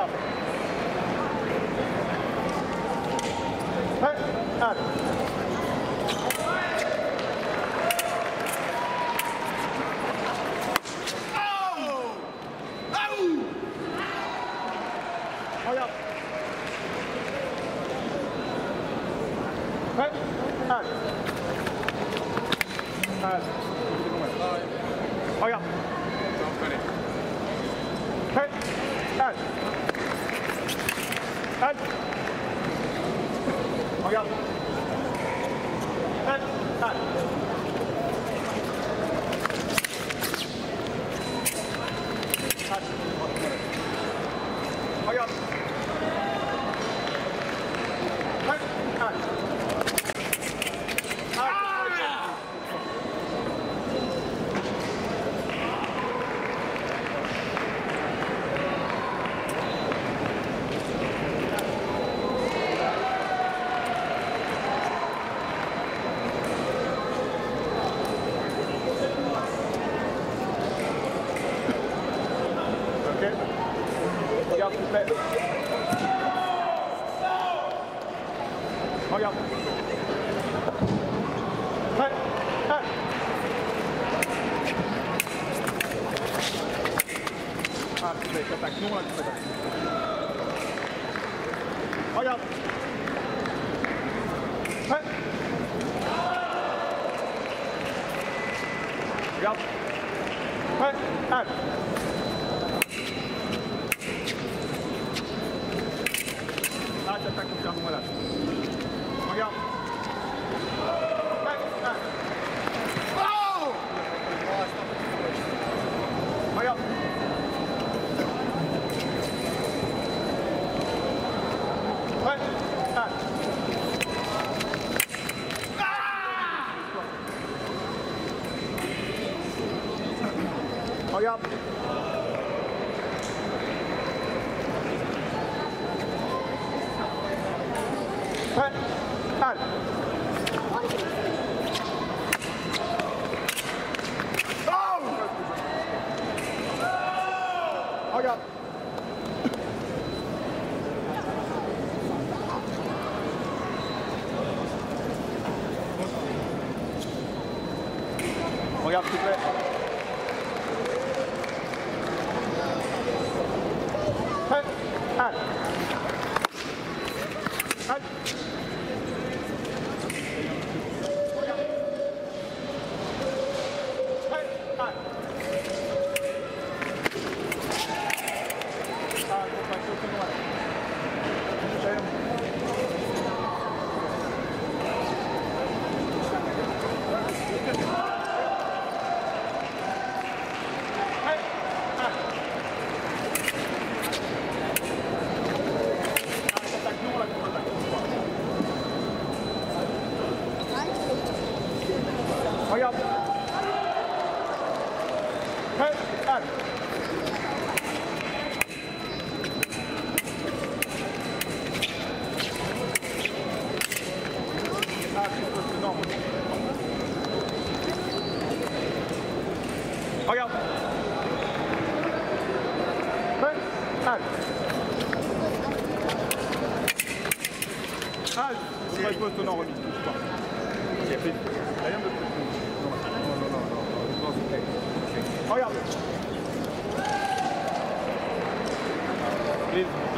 はい。はい。はい。好像哎呀哎 yap. Ver. Ver. Aga. Aga, bitte.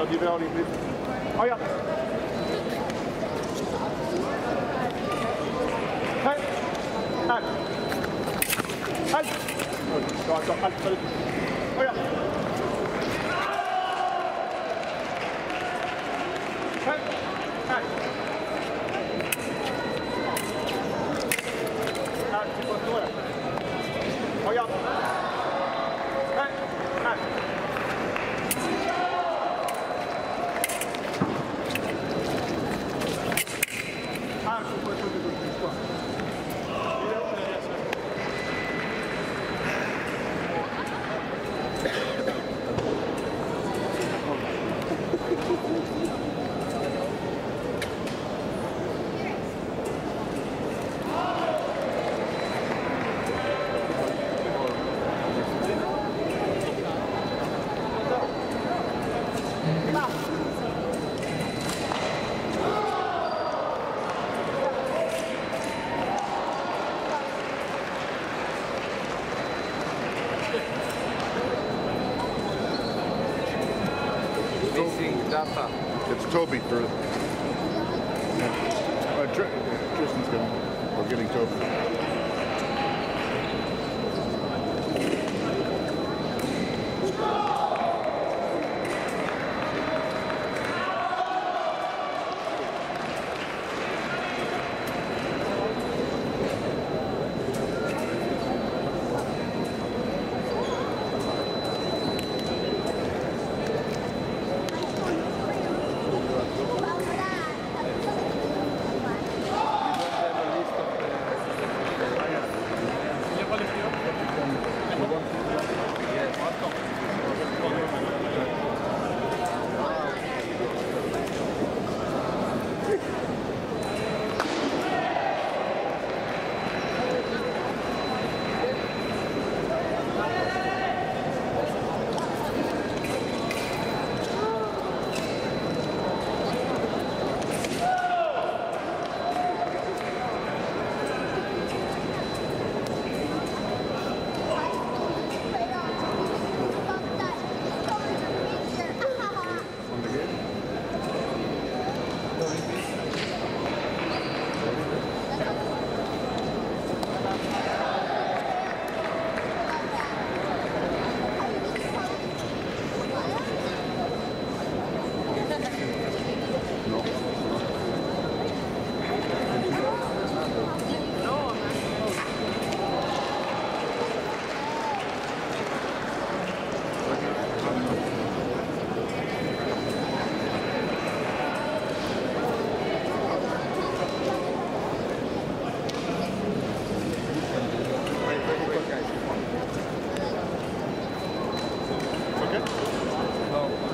dat die wel niet. Oh ja. Hey. Oh, uit. Uit. Thank you. Data. It's Toby for. Yeah. Uh, Tr- Tristan's going. We're getting Toby.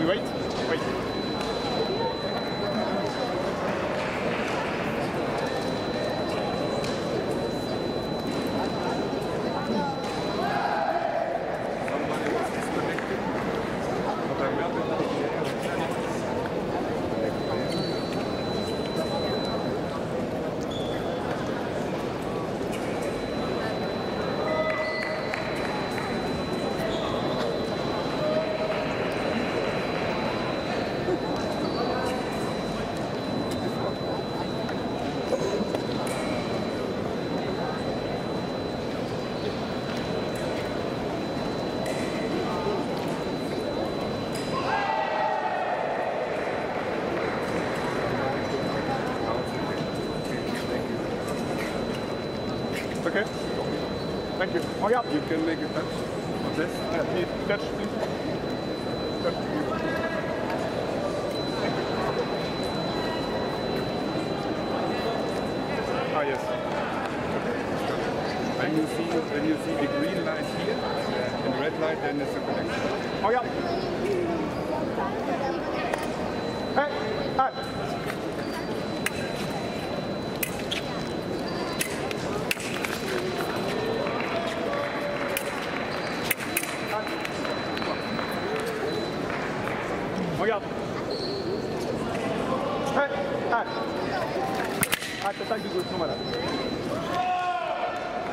Wait? Wait. You. Oh, yeah. You can make a touch on this. Yeah, please, touch, please. Touch, please. Ah, yes. When you see when you see the green light here and the red light, then it's a connection. Oh, yeah. Hey, hey. Regarde. Hey, hey. Ah, t'attaques du gauche, non, voilà.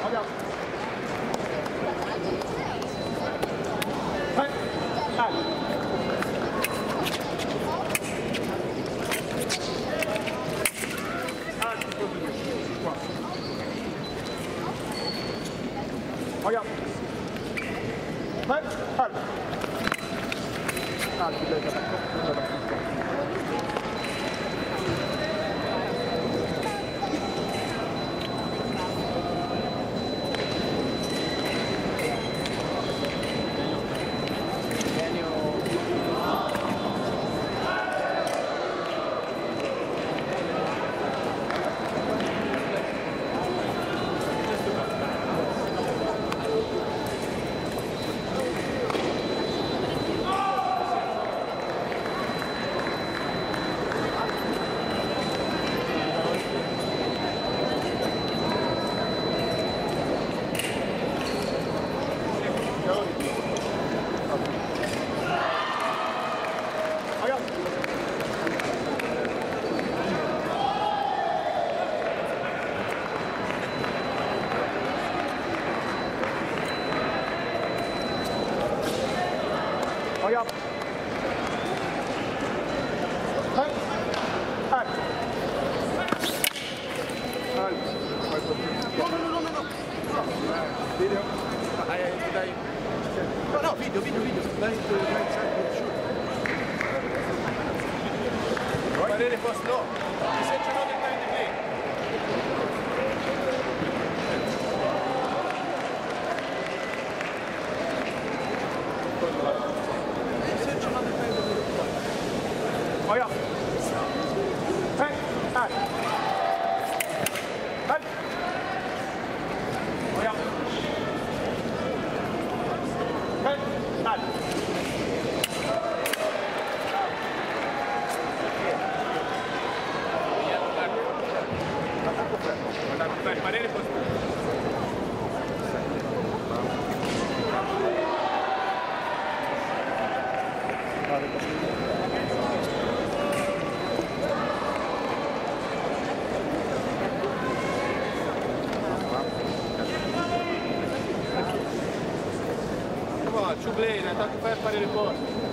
Regarde. Boslo. play, in attacco a fare le porte.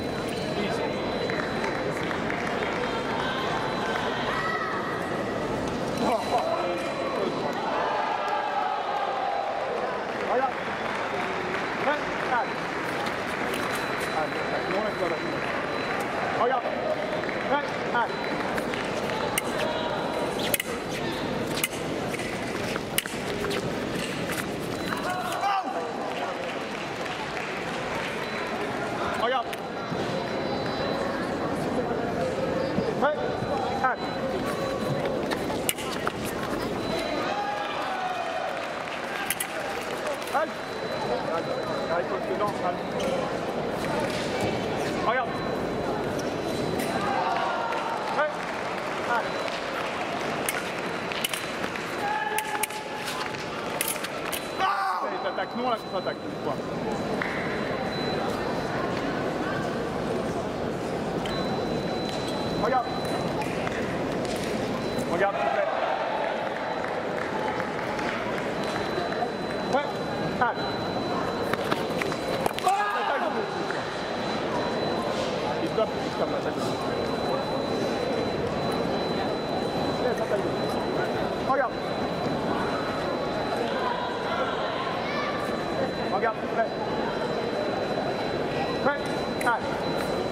Allez, t'attaques, non, là, tu t'attaques. Yep. Right. Right. Right.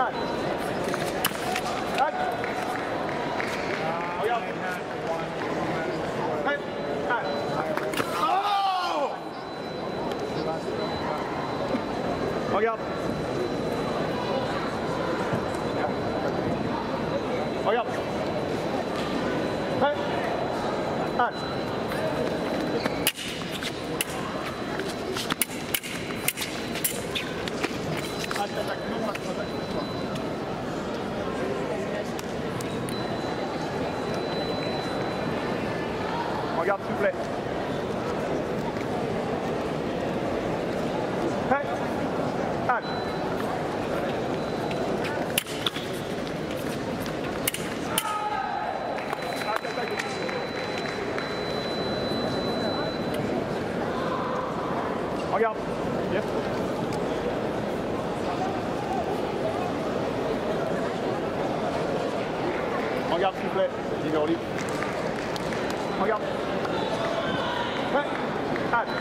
カー Regarde, s'il vous plaît. Attaque. Regarde. Regarde s'il te plaît. 朋友大点